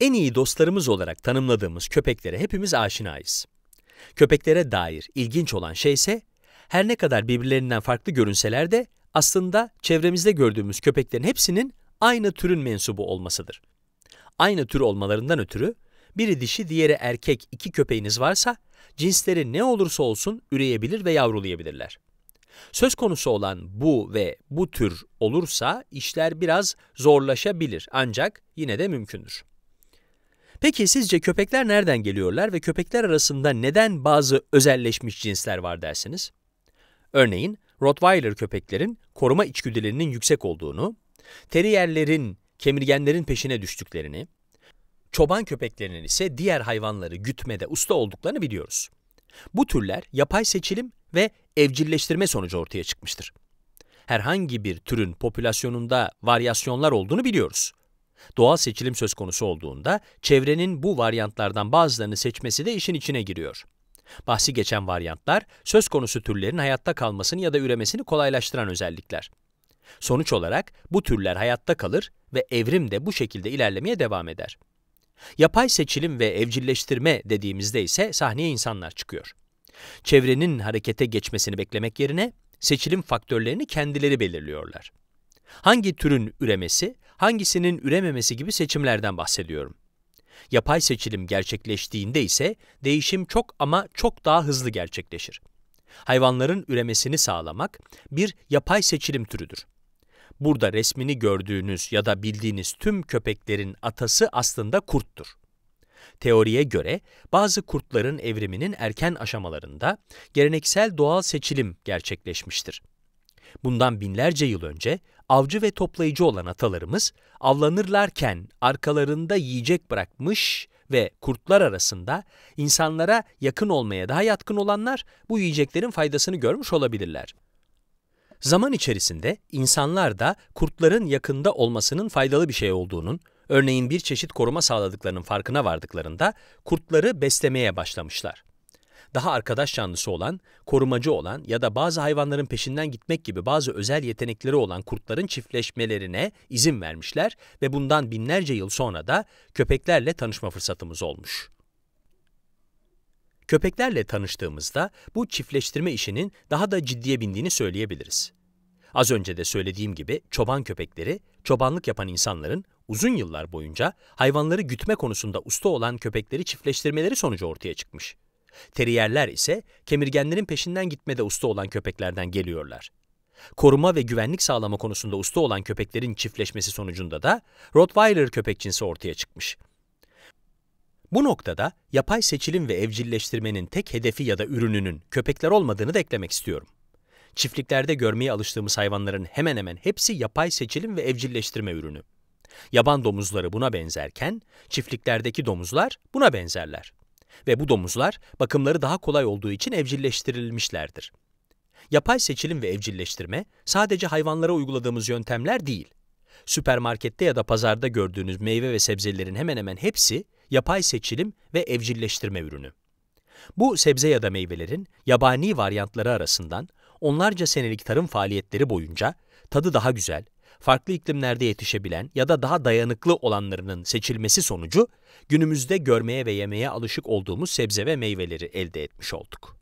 En iyi dostlarımız olarak tanımladığımız köpeklere hepimiz aşinayız. Köpeklere dair ilginç olan şey ise her ne kadar birbirlerinden farklı görünseler de aslında çevremizde gördüğümüz köpeklerin hepsinin aynı türün mensubu olmasıdır. Aynı tür olmalarından ötürü biri dişi diğeri erkek iki köpeğiniz varsa cinsleri ne olursa olsun üreyebilir ve yavrulayabilirler. Söz konusu olan bu ve bu tür olursa işler biraz zorlaşabilir ancak yine de mümkündür. Peki sizce köpekler nereden geliyorlar ve köpekler arasında neden bazı özelleşmiş cinsler var dersiniz? Örneğin Rottweiler köpeklerin koruma içgüdülerinin yüksek olduğunu, Terrierlerin kemirgenlerin peşine düştüklerini, çoban köpeklerinin ise diğer hayvanları gütmede usta olduklarını biliyoruz. Bu türler yapay seçilim ve evcilleştirme sonucu ortaya çıkmıştır. Herhangi bir türün popülasyonunda varyasyonlar olduğunu biliyoruz. Doğal seçilim söz konusu olduğunda çevrenin bu varyantlardan bazılarını seçmesi de işin içine giriyor. Bahsi geçen varyantlar söz konusu türlerin hayatta kalmasını ya da üremesini kolaylaştıran özellikler. Sonuç olarak bu türler hayatta kalır ve evrim de bu şekilde ilerlemeye devam eder. Yapay seçilim ve evcilleştirme dediğimizde ise sahneye insanlar çıkıyor. Çevrenin harekete geçmesini beklemek yerine seçilim faktörlerini kendileri belirliyorlar. Hangi türün üremesi, hangisinin ürememesi gibi seçimlerden bahsediyorum. Yapay seçilim gerçekleştiğinde ise değişim çok ama çok daha hızlı gerçekleşir. Hayvanların üremesini sağlamak bir yapay seçilim türüdür. Burada resmini gördüğünüz ya da bildiğiniz tüm köpeklerin atası aslında kurttur. Teoriye göre bazı kurtların evriminin erken aşamalarında geleneksel doğal seçilim gerçekleşmiştir. Bundan binlerce yıl önce avcı ve toplayıcı olan atalarımız avlanırlarken arkalarında yiyecek bırakmış ve kurtlar arasında insanlara yakın olmaya daha yatkın olanlar bu yiyeceklerin faydasını görmüş olabilirler. Zaman içerisinde insanlar da kurtların yakında olmasının faydalı bir şey olduğunun, örneğin bir çeşit koruma sağladıklarının farkına vardıklarında kurtları beslemeye başlamışlar. Daha arkadaş canlısı olan, korumacı olan ya da bazı hayvanların peşinden gitmek gibi bazı özel yetenekleri olan kurtların çiftleşmelerine izin vermişler ve bundan binlerce yıl sonra da köpeklerle tanışma fırsatımız olmuş. Köpeklerle tanıştığımızda bu çiftleştirme işinin daha da ciddiye bindiğini söyleyebiliriz. Az önce de söylediğim gibi çoban köpekleri, çobanlık yapan insanların uzun yıllar boyunca hayvanları gütme konusunda usta olan köpekleri çiftleştirmeleri sonucu ortaya çıkmış. Teriyerler ise kemirgenlerin peşinden gitmede usta olan köpeklerden geliyorlar. Koruma ve güvenlik sağlama konusunda usta olan köpeklerin çiftleşmesi sonucunda da Rottweiler köpek cinsi ortaya çıkmış. Bu noktada yapay seçilim ve evcilleştirmenin tek hedefi ya da ürününün köpekler olmadığını da eklemek istiyorum. Çiftliklerde görmeye alıştığımız hayvanların hemen hemen hepsi yapay seçilim ve evcilleştirme ürünü. Yaban domuzları buna benzerken çiftliklerdeki domuzlar buna benzerler. Ve bu domuzlar bakımları daha kolay olduğu için evcilleştirilmişlerdir. Yapay seçilim ve evcilleştirme sadece hayvanlara uyguladığımız yöntemler değil. Süpermarkette ya da pazarda gördüğünüz meyve ve sebzelerin hemen hemen hepsi yapay seçilim ve evcilleştirme ürünü. Bu sebze ya da meyvelerin yabani varyantları arasından onlarca senelik tarım faaliyetleri boyunca tadı daha güzel, farklı iklimlerde yetişebilen ya da daha dayanıklı olanlarının seçilmesi sonucu günümüzde görmeye ve yemeye alışık olduğumuz sebze ve meyveleri elde etmiş olduk.